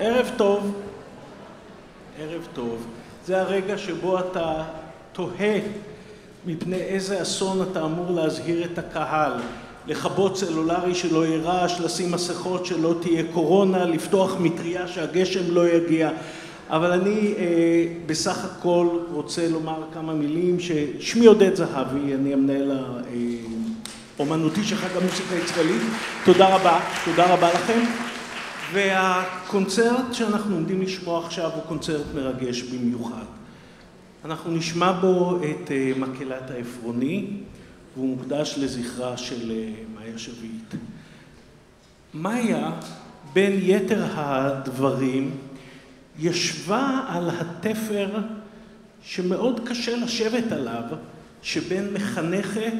ערב טוב, ערב טוב. זה הרגע שבו אתה תוהה מפני איזה אסון אתה אמור להזהיר את הקהל, לכבות סלולרי שלא יהיה רעש, לשים מסכות שלא תהיה קורונה, לפתוח מטריה שהגשם לא יגיע. אבל אני בסך הכל רוצה לומר כמה מילים ששמי עודד זהבי, אני המנהל האומנותי של חג המוסיקה הישראלית. תודה רבה, תודה רבה לכם. והקונצרט שאנחנו עומדים לשמוע עכשיו הוא קונצרט מרגש במיוחד. אנחנו נשמע בו את מקהלת העפרוני והוא מוקדש לזכרה של מאיה שביט. מאיה, בין יתר הדברים, ישבה על התפר שמאוד קשה לשבת עליו, שבין מחנכת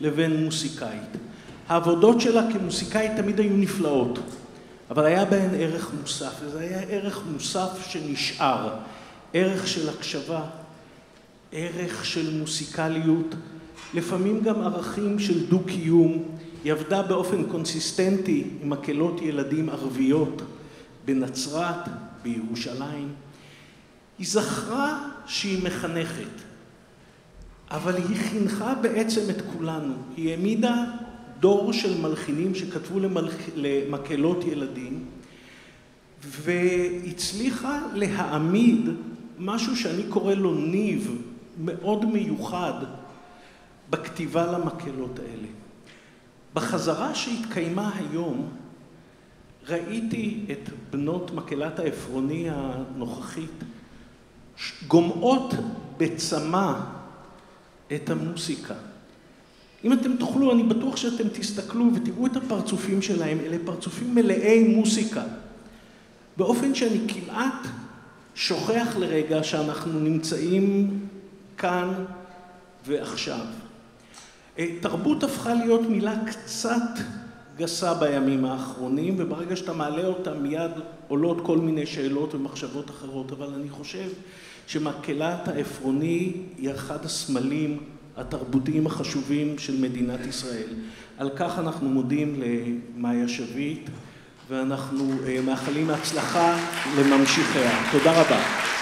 לבין מוסיקאית. העבודות שלה כמוסיקאית תמיד היו נפלאות, אבל היה בהן ערך מוסף, וזה היה ערך מוסף שנשאר, ערך של הקשבה, ערך של מוסיקליות, לפעמים גם ערכים של דו-קיום. היא עבדה באופן קונסיסטנטי עם מקהלות ילדים ערביות בנצרת, בירושלים. היא זכרה שהיא מחנכת, אבל היא חינכה בעצם את כולנו. היא העמידה דור של מלחינים שכתבו למקהלות ילדים והצליחה להעמיד משהו שאני קורא לו ניב מאוד מיוחד בכתיבה למקהלות האלה. בחזרה שהתקיימה היום ראיתי את בנות מקהלת העפרוני הנוכחית גומעות בצמא את המוסיקה. אם אתם תוכלו, אני בטוח שאתם תסתכלו ותראו את הפרצופים שלהם, אלה פרצופים מלאי מוסיקה. באופן שאני כמעט שוכח לרגע שאנחנו נמצאים כאן ועכשיו. תרבות הפכה להיות מילה קצת גסה בימים האחרונים, וברגע שאתה מעלה אותה מיד עולות כל מיני שאלות ומחשבות אחרות, אבל אני חושב שמקהלת העפרוני היא אחד הסמלים התרבותיים החשובים של מדינת ישראל. על כך אנחנו מודים למאיה שביט, ואנחנו מאחלים הצלחה לממשיכיה. תודה רבה.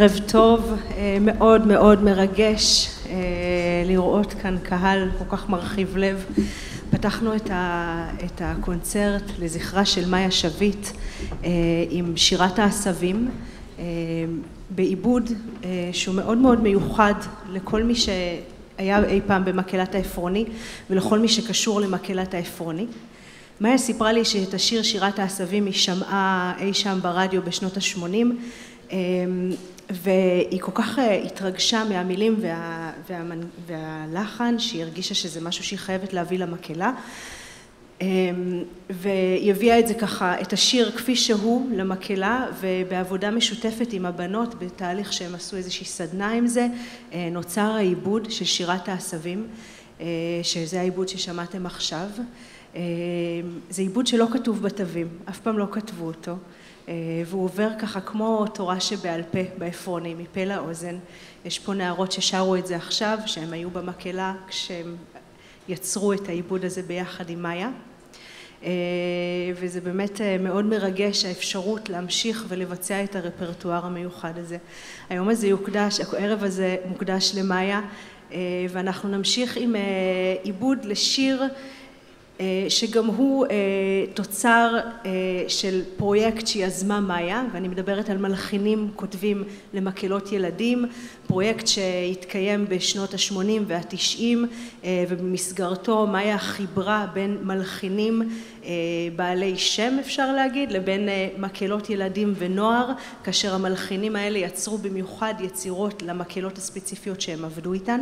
ערב טוב, אה, מאוד מאוד מרגש אה, לראות כאן קהל כל כך מרחיב לב. פתחנו את, ה, את הקונצרט לזכרה של מאיה שביט אה, עם שירת העשבים בעיבוד שהוא מאוד מאוד מיוחד לכל מי שהיה אי פעם במקהלת העפרוני ולכל מי שקשור למקהלת העפרוני. מאיה סיפרה לי שאת השיר שירת העשבים היא שמעה אי שם ברדיו בשנות ה-80 והיא כל כך אה, התרגשה מהמילים וה, וה, והלחן שהיא הרגישה שזה משהו שהיא חייבת להביא למקהלה. אמ, והיא הביאה את זה ככה, את השיר כפי שהוא למקהלה ובעבודה משותפת עם הבנות בתהליך שהם עשו איזושהי סדנה עם זה אה, נוצר העיבוד של שירת העשבים אה, שזה העיבוד ששמעתם עכשיו. זה עיבוד שלא כתוב בתווים, אף פעם לא כתבו אותו והוא עובר ככה כמו תורה שבעל פה בעפרוני, מפה לאוזן. יש פה נערות ששרו את זה עכשיו, שהן היו במקהלה כשהם יצרו את העיבוד הזה ביחד עם מאיה. אה, וזה באמת אה, מאוד מרגש האפשרות להמשיך ולבצע את הרפרטואר המיוחד הזה. היום הזה יוקדש, הערב הזה מוקדש למאיה ואנחנו נמשיך עם עיבוד לשיר אה, שגם הוא אה, תוצר אה, של פרויקט שיזמה מאיה ואני מדברת על מלחינים כותבים למקהלות ילדים פרויקט שהתקיים בשנות ה-80 וה-90 ובמסגרתו מאיה חיברה בין מלחינים בעלי שם אפשר להגיד לבין מקהלות ילדים ונוער כאשר המלחינים האלה יצרו במיוחד יצירות למקהלות הספציפיות שהם עבדו איתן.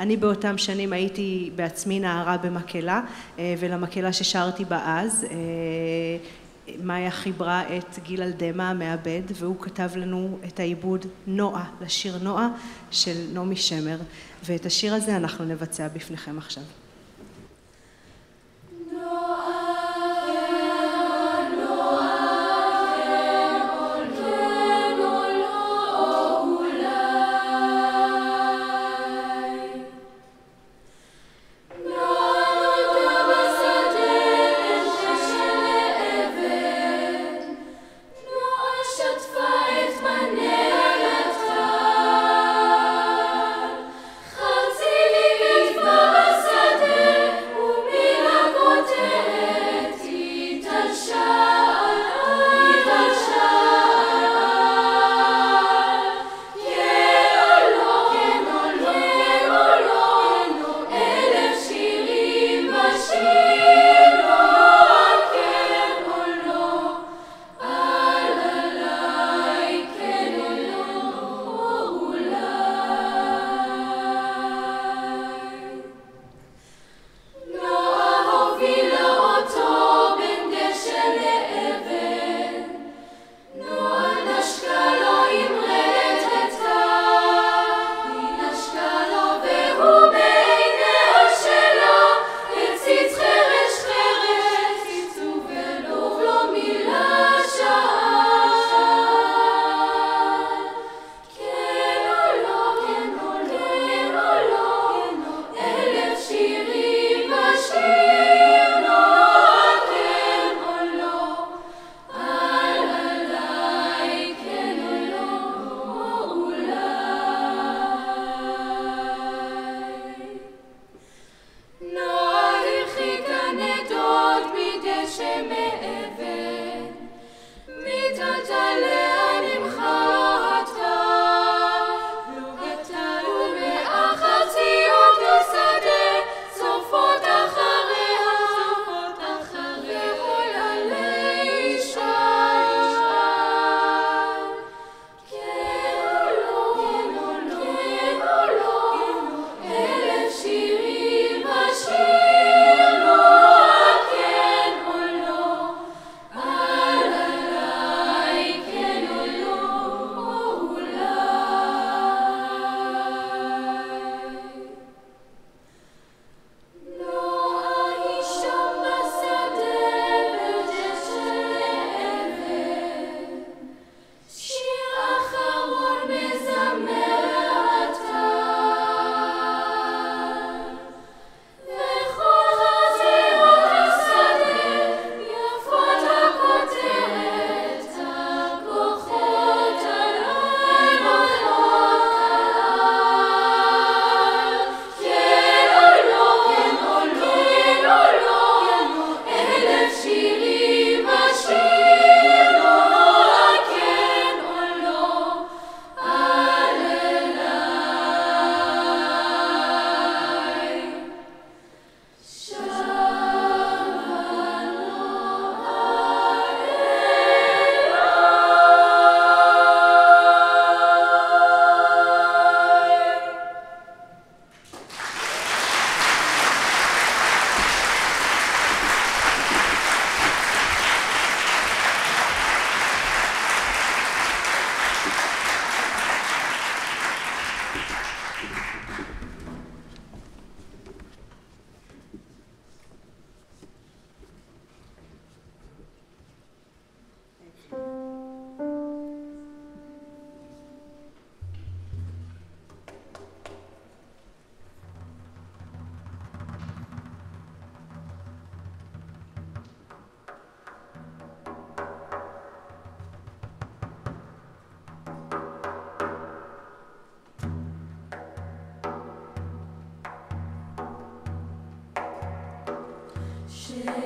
אני באותם שנים הייתי בעצמי נערה במקהלה ולמקהלה ששרתי בה אז מאיה חיברה את גיל אלדמה המעבד והוא כתב לנו את העיבוד נועה לשיר נועה של נעמי שמר. ואת השיר הזה אנחנו נבצע בפניכם עכשיו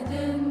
Abandoned.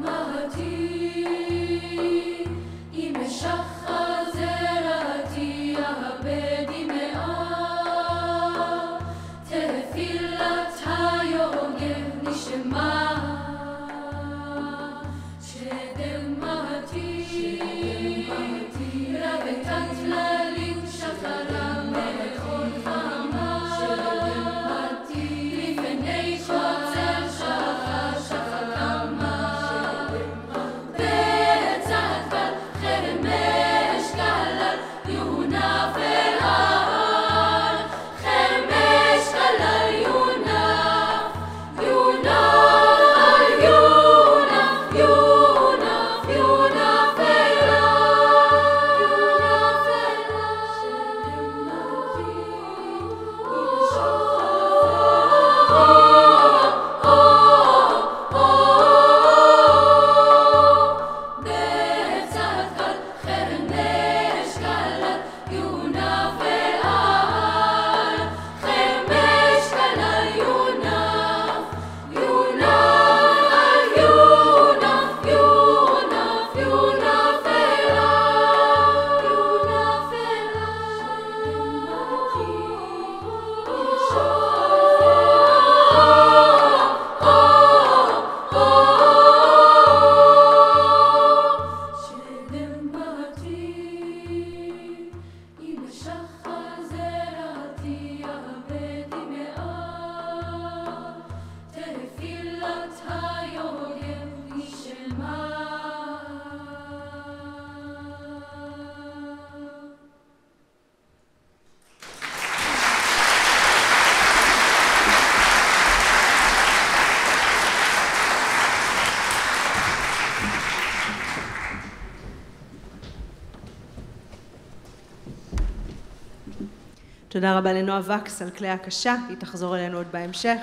תודה רבה לנועה וקס על כלי הקשה, היא תחזור אלינו עוד בהמשך.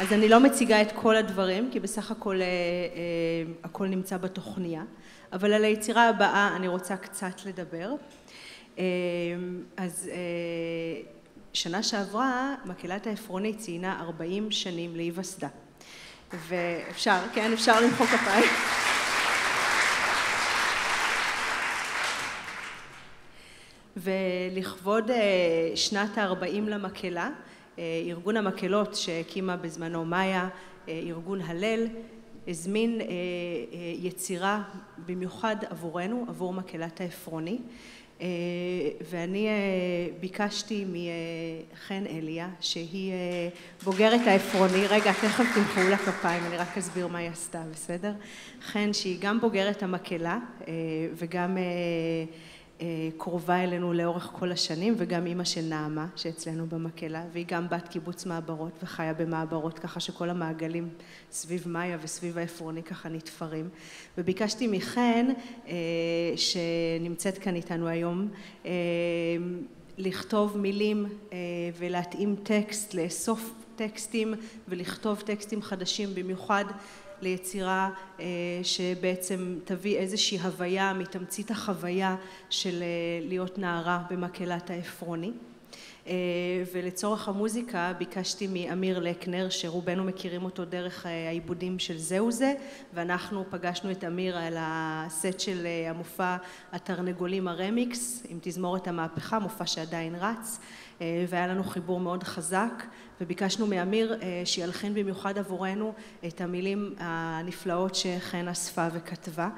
אז אני לא מציגה את כל הדברים, כי בסך הכל אה, אה, הכל נמצא בתוכניה, אבל על היצירה הבאה אני רוצה קצת לדבר. אה, אז שנה שעברה מקהלת העפרוני ציינה 40 שנים להיווסדה. ואפשר, כן, אפשר למחוא כפיים. ולכבוד אה, שנת ה-40 למקהלה, אה, ארגון המקהלות שהקימה בזמנו מאיה, אה, ארגון הלל, הזמין יצירה במיוחד עבורנו, עבור מקהלת העפרוני. ואני ביקשתי מחן אליה, שהיא בוגרת העפרוני, רגע תכף תמחאו לה כפיים, אני רק אסביר מה היא עשתה, בסדר? חן שהיא גם בוגרת המקהלה וגם קרובה אלינו לאורך כל השנים וגם אימא של נעמה שאצלנו במקהלה והיא גם בת קיבוץ מעברות וחיה במעברות ככה שכל המעגלים סביב מאיה וסביב העפרוני ככה נתפרים. וביקשתי מחן אה, שנמצאת כאן איתנו היום אה, לכתוב מילים ולהתאים טקסט, לאסוף טקסטים ולכתוב טקסטים חדשים במיוחד ליצירה אה, שבעצם תביא איזושהי הוויה מתמצית החוויה של אה, להיות נערה במקהלת העפרוני. אה, ולצורך המוזיקה ביקשתי מאמיר לקנר שרובנו מכירים אותו דרך העיבודים של זהו זה ואנחנו פגשנו את אמיר על הסט של המופע התרנגולים הרמיקס עם תזמורת המהפכה, מופע שעדיין רץ והיה לנו חיבור מאוד חזק וביקשנו מאמיר אה, שילחן במיוחד עבורנו את המילים הנפלאות שחן אספה וכתבה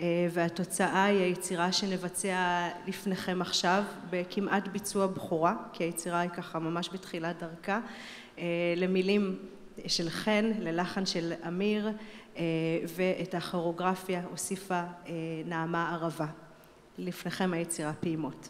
אה, והתוצאה היא היצירה שנבצע לפניכם עכשיו בכמעט ביצוע בכורה כי היצירה היא ככה ממש בתחילת דרכה אה, למילים של חן, ללחן של אמיר ואת הכוריאוגרפיה הוסיפה נעמה ערבה. לפניכם היצירה פעימות.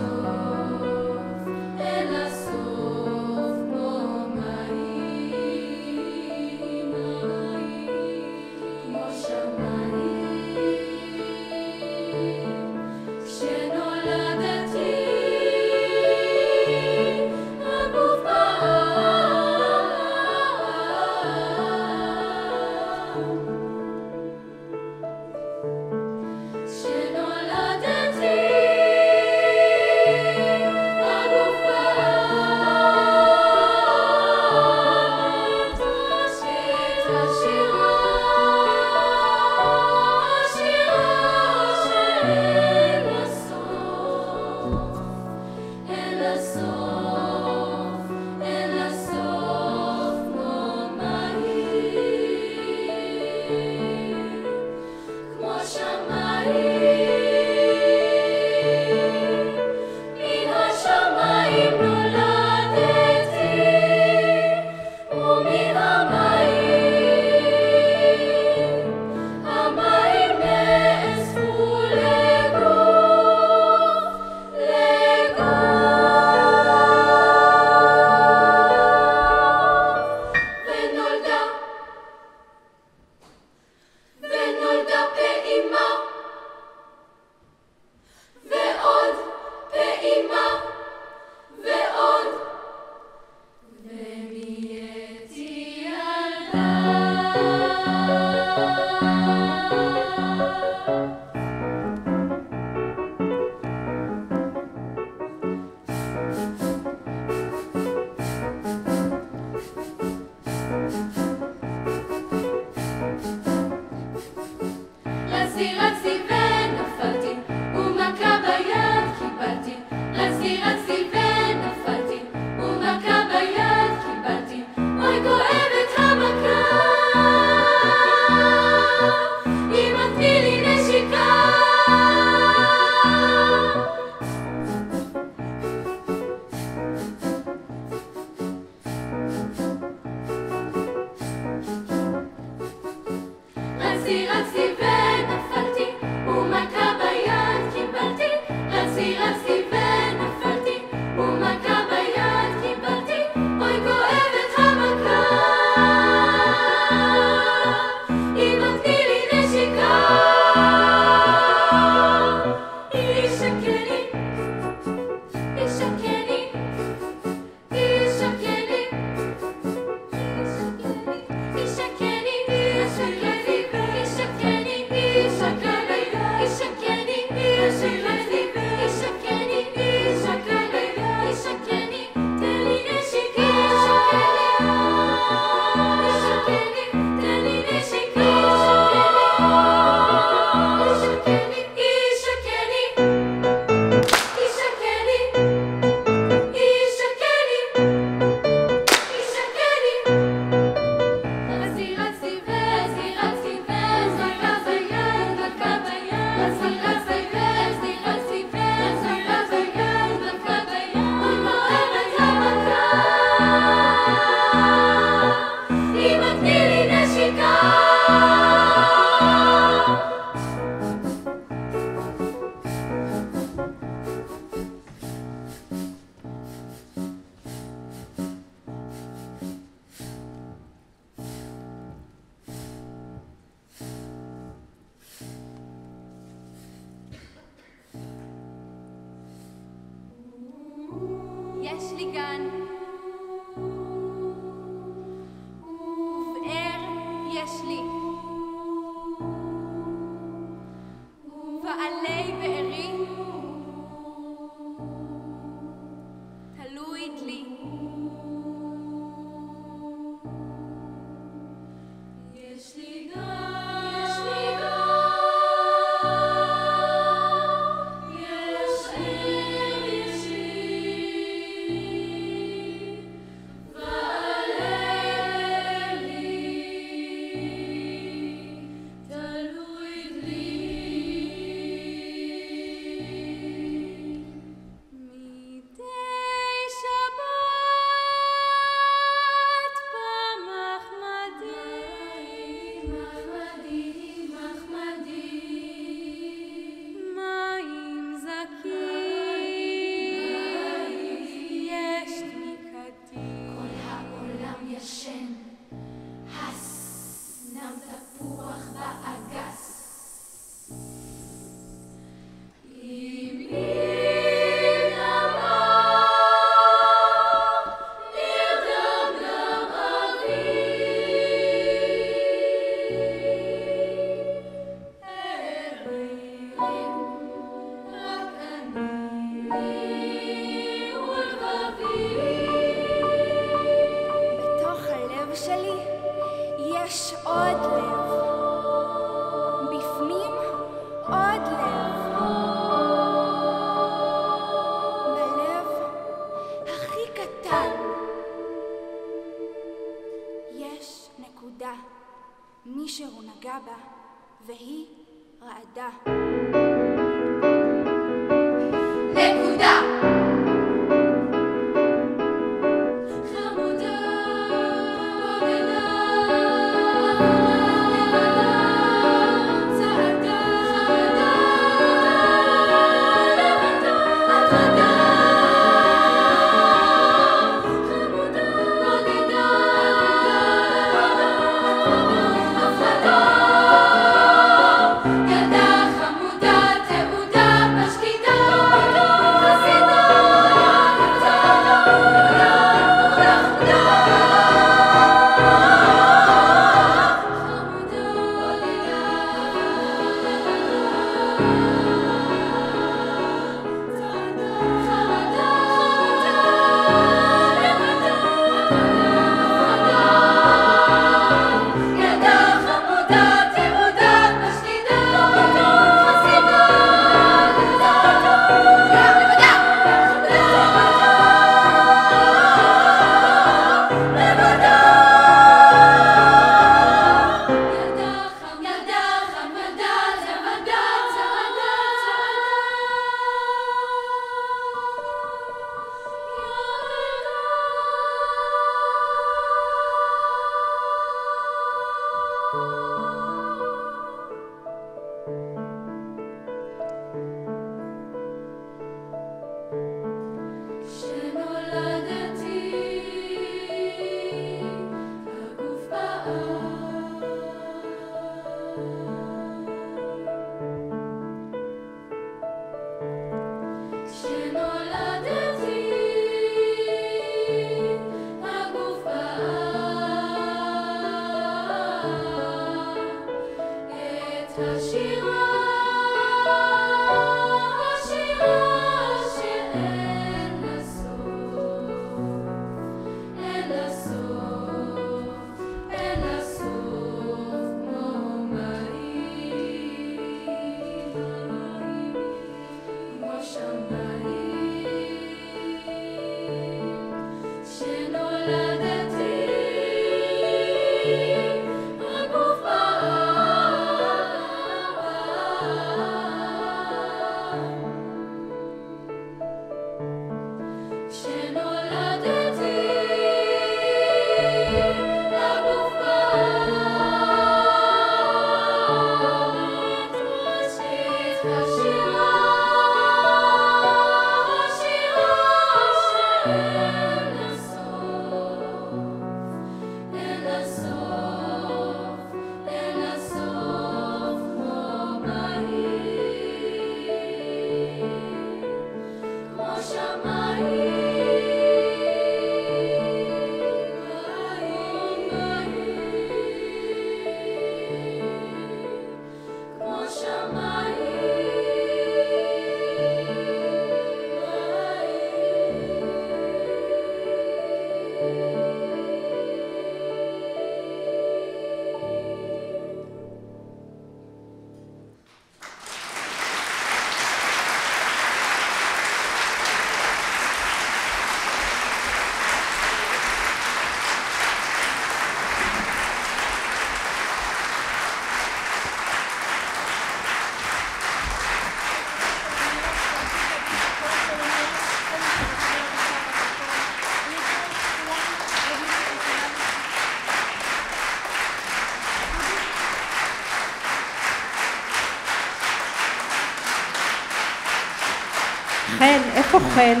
חן?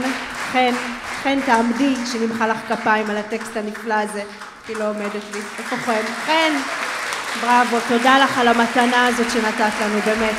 חן, חן תעמדי, שנמחא לך כפיים על הטקסט הנפלא הזה, היא לא עומדת לי. איפה חן? חן! בראבו, תודה לך על המתנה הזאת שנתת לנו, באמת.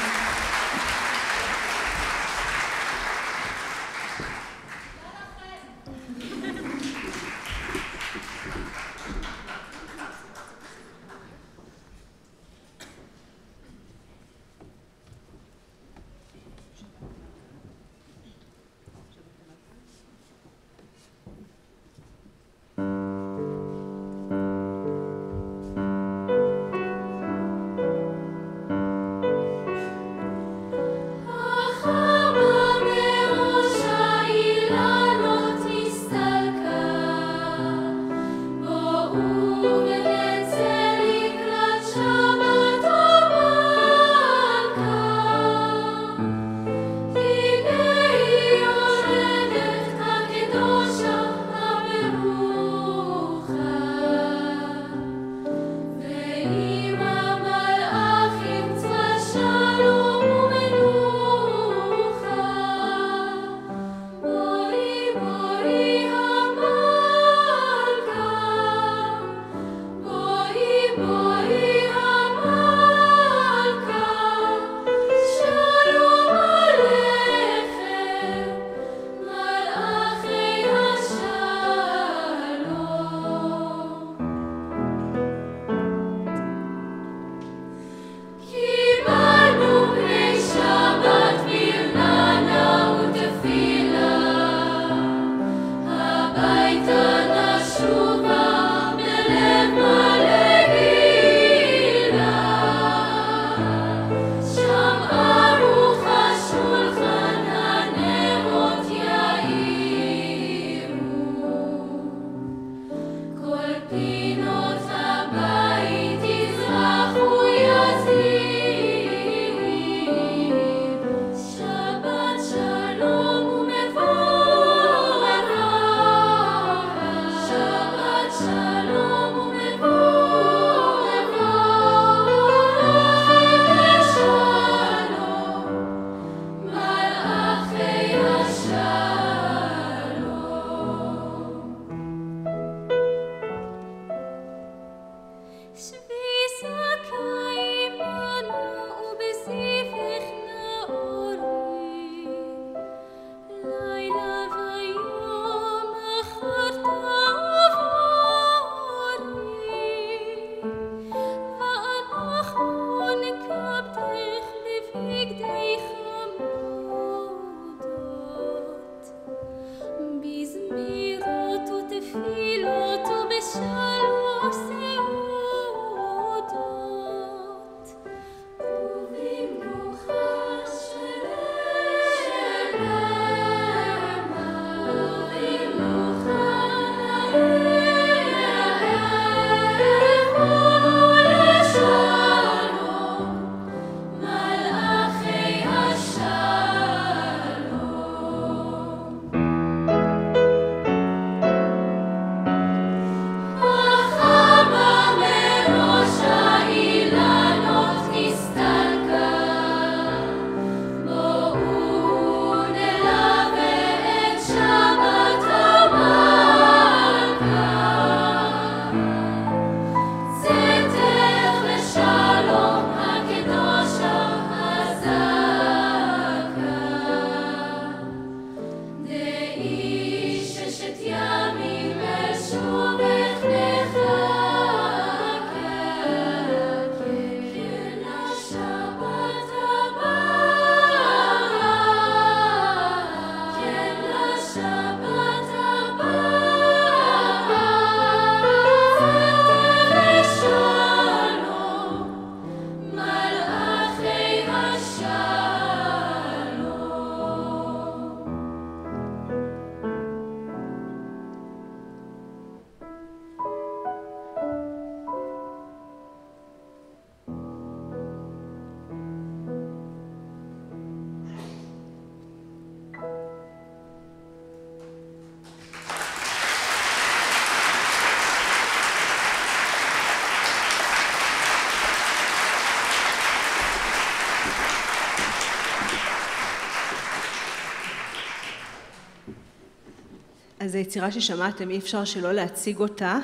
אז היצירה ששמעתם, אי אפשר שלא להציג אותה.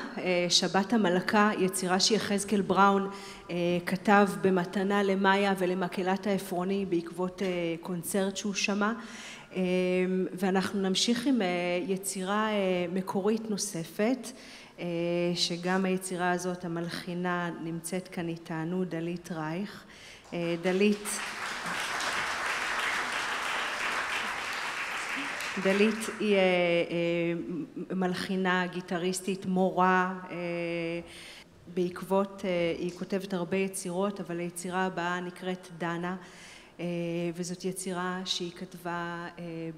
שבת המלכה, יצירה שיחזקאל בראון כתב במתנה למאיה ולמקהלת העפרוני בעקבות קונצרט שהוא שמע. ואנחנו נמשיך עם יצירה מקורית נוספת, שגם היצירה הזאת, המלחינה, נמצאת כאן איתנו, דלית רייך. דלית דלית היא מלחינה, גיטריסטית, מורה, בעקבות, היא כותבת הרבה יצירות, אבל היצירה הבאה נקראת דנה, וזאת יצירה שהיא כתבה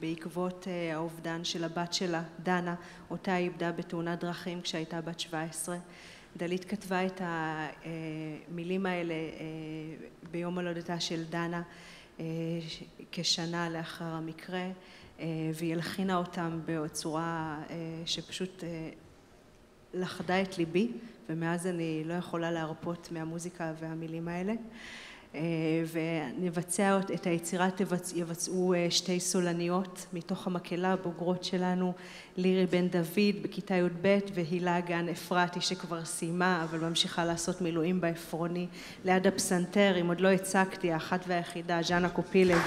בעקבות האובדן של הבת שלה, דנה, אותה היא איבדה בתאונת דרכים כשהייתה בת 17. דלית כתבה את המילים האלה ביום הולדתה של דנה כשנה לאחר המקרה והיא הלחינה אותם בצורה שפשוט לכדה את ליבי ומאז אני לא יכולה להרפות מהמוזיקה והמילים האלה. ונבצע את היצירה יבצעו שתי סולניות מתוך המקהלה הבוגרות שלנו לירי בן דוד בכיתה י"ב והילה גן אפרתי שכבר סיימה אבל ממשיכה לעשות מילואים בעפרוני ליד הפסנתר אם עוד לא הצגתי האחת והיחידה ז'אנה קופילב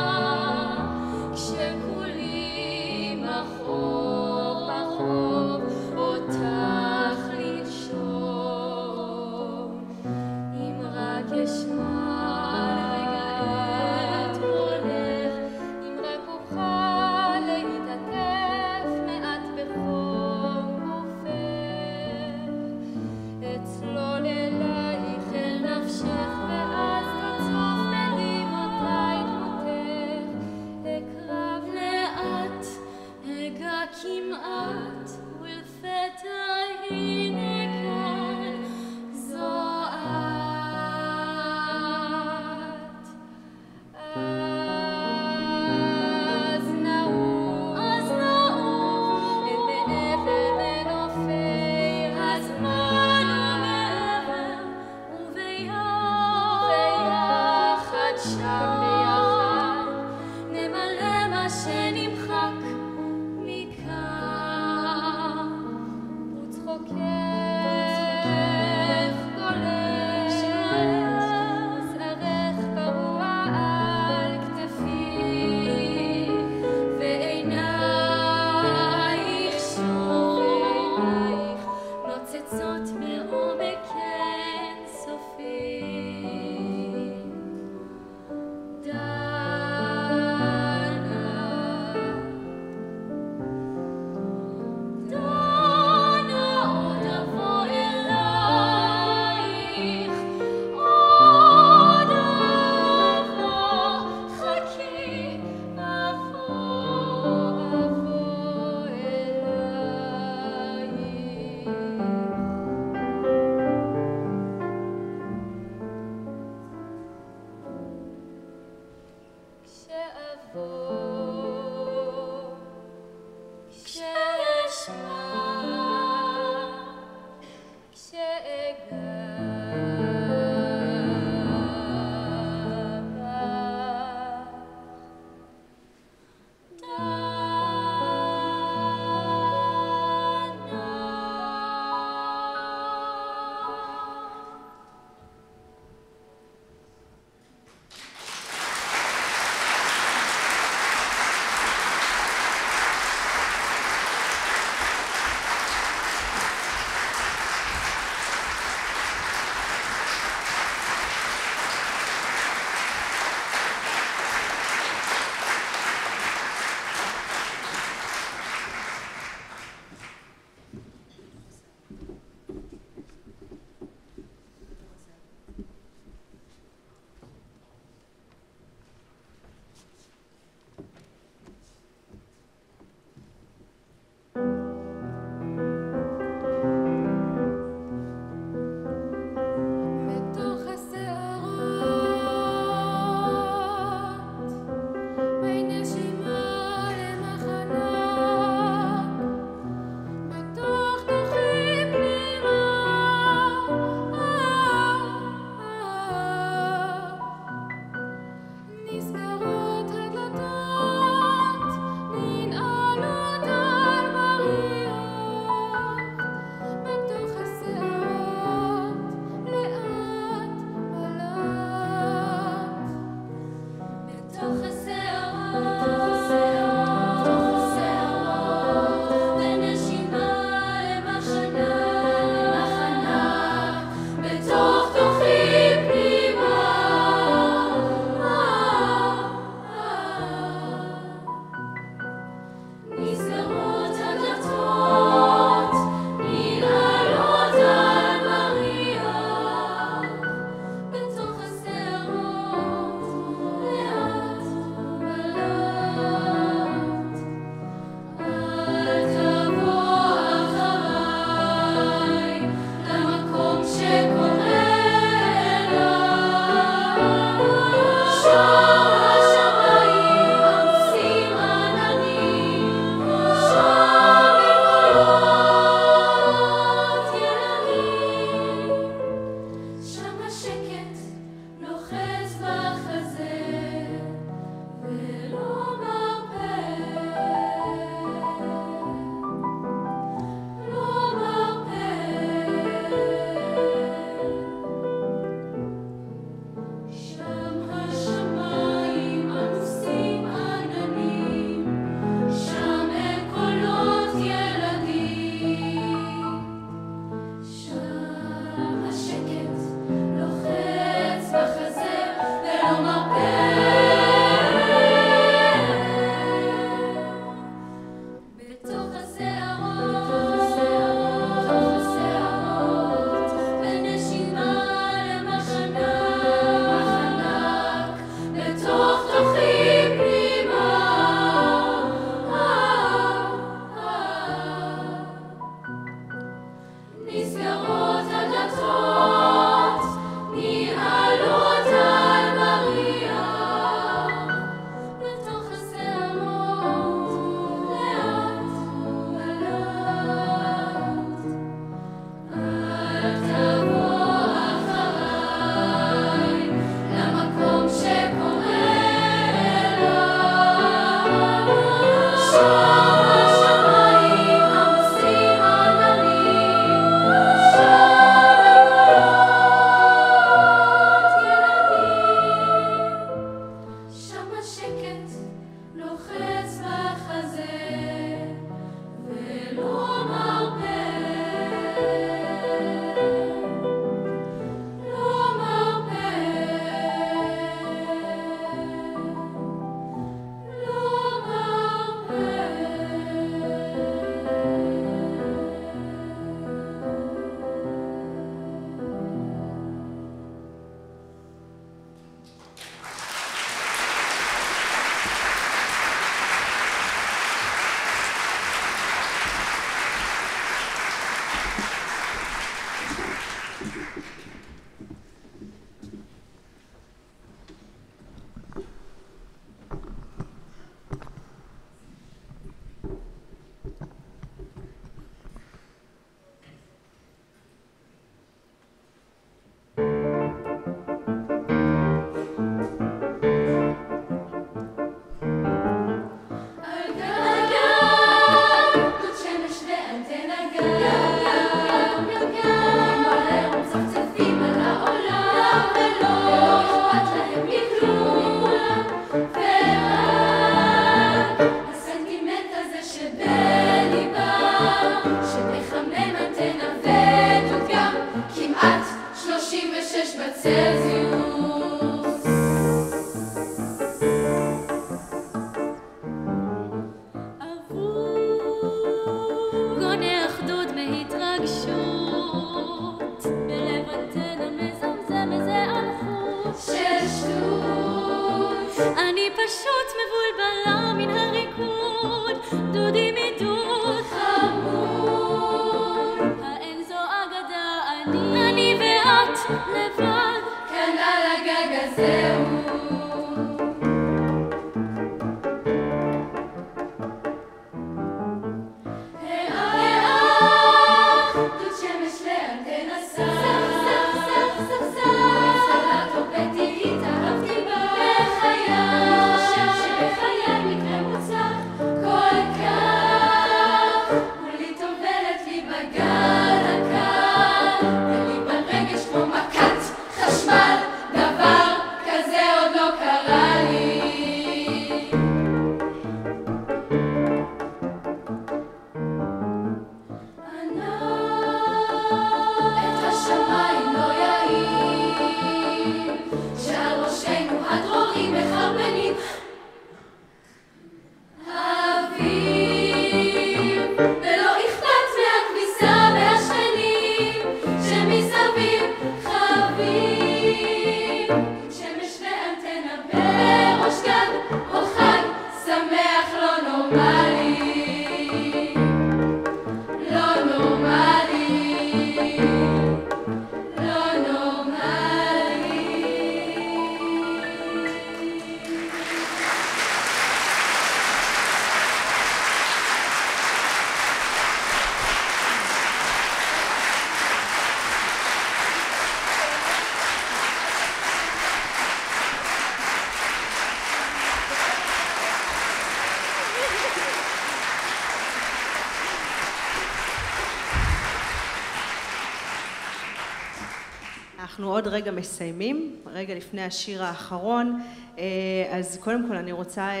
אנחנו עוד רגע מסיימים, רגע לפני השיר האחרון, אה, אז קודם כל אני רוצה אה, אה,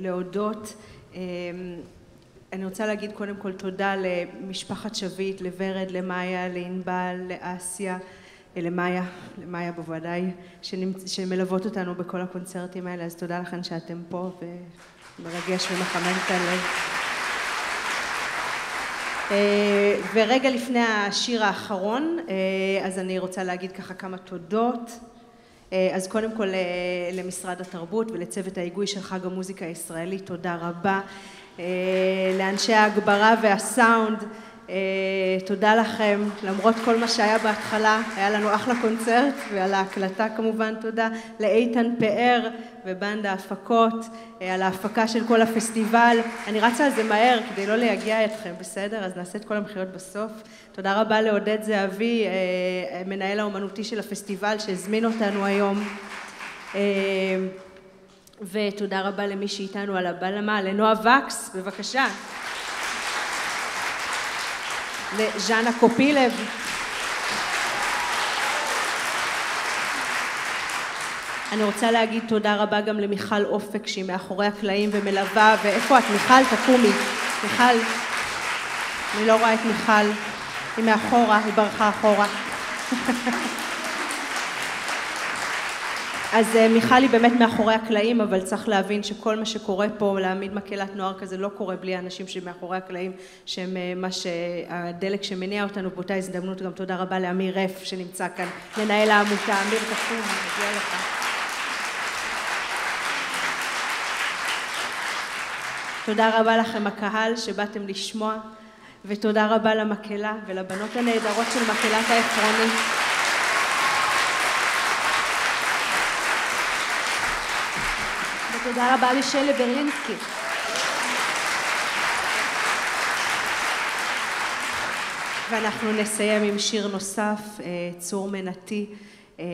להודות, אני רוצה להגיד קודם כל תודה למשפחת שביט, לוורד, למאיה, לענבל, לאסיה, למאיה, למאיה בוודאי, שנמצ... שמלוות אותנו בכל הקונצרטים האלה, אז תודה לכן שאתם פה ומרגש ומחמם את הלב. אה, ורגע לפני השיר האחרון, אה, אז אני רוצה להגיד ככה כמה תודות. אה, אז קודם כל למשרד התרבות ולצוות ההיגוי של חג המוזיקה הישראלית, תודה רבה. לאנשי ההגברה והסאונד, תודה לכם, למרות כל מה שהיה בהתחלה, היה לנו אחלה קונצרט, ועל ההקלטה כמובן תודה. לאיתן פאר ובנד ההפקות, אה, על ההפקה של כל הפסטיבל. אני רצה על זה מהר כדי לא להגיע אתכם, בסדר? אז נעשה את כל המחיאות בסוף. תודה רבה לעודד זהבי, אה, מנהל האומנותי של הפסטיבל שהזמין אותנו היום. אה, ותודה רבה למי שאיתנו על הבלמה, לנועה וקס, בבקשה. לז'אנה קופילב. אני רוצה להגיד תודה רבה גם למיכל אופק שהיא מאחורי הקלעים ומלווה, ואיפה את? מיכל, תקומי. מיכל, אני לא רואה את מיכל, היא מאחורה, היא ברחה אחורה. אז אה, מיכל היא באמת מאחורי הקלעים, אבל צריך להבין שכל מה שקורה פה, להעמיד מקהלת נוער כזה, לא קורה בלי האנשים שמאחורי הקלעים, שהם אה, מה שהדלק שמניע אותנו באותה הזדמנות. גם תודה רבה לאמיר רף שנמצא כאן, מנהל העמותה. אמיר, תקום, מגיע לך. תודה רבה לכם הקהל שבאתם לשמוע, ותודה רבה למקהלה ולבנות הנהדרות של מקהלת העפרוני. ותודה רבה לשלי ברלינסקי. ואנחנו נסיים עם שיר נוסף, אה, צור מנתי, אה,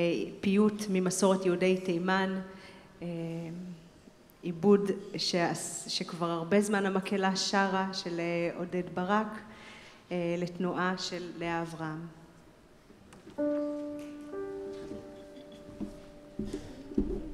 פיוט ממסורת יהודי תימן, אה, עיבוד שעש- שכבר הרבה זמן המקהלה שרה, של עודד ברק, לתנועה של לאה אברהם. sul manotti